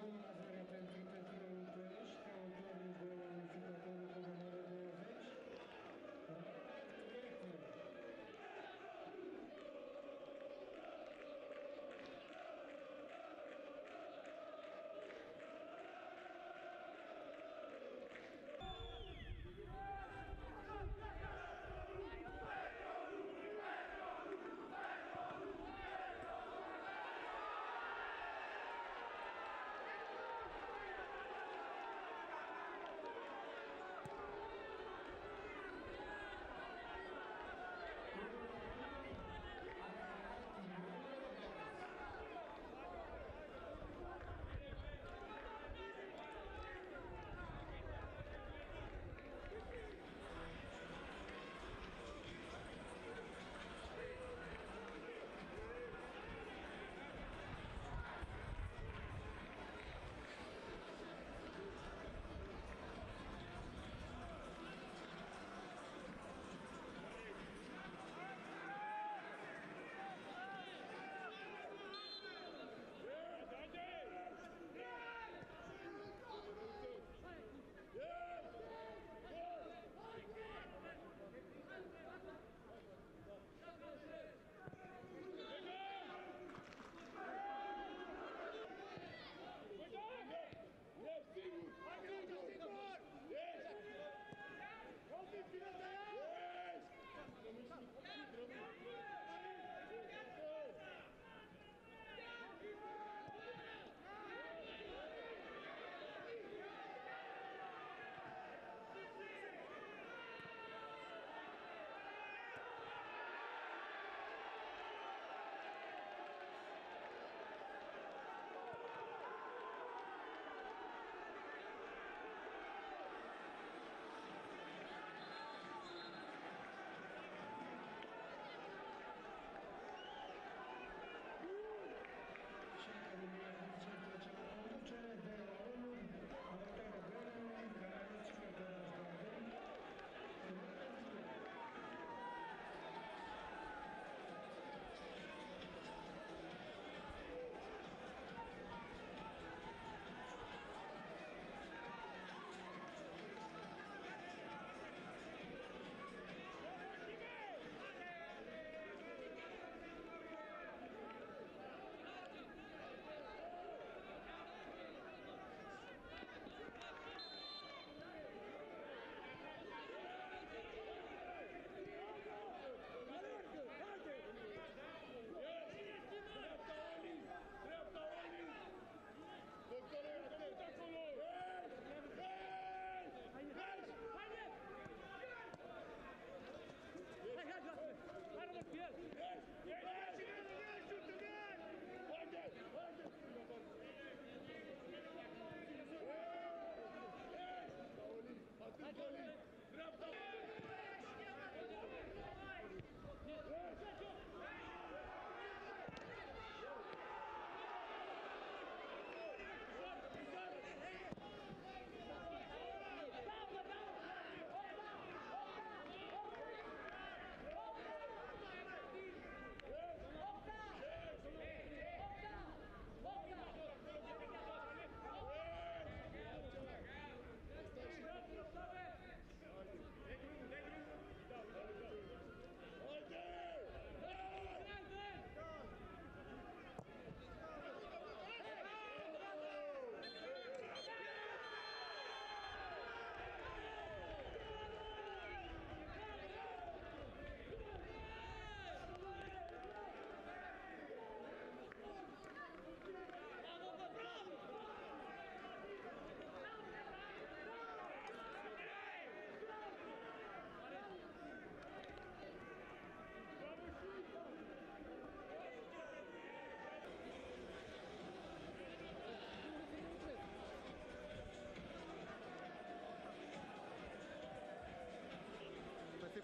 Gracias.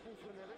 Funzionare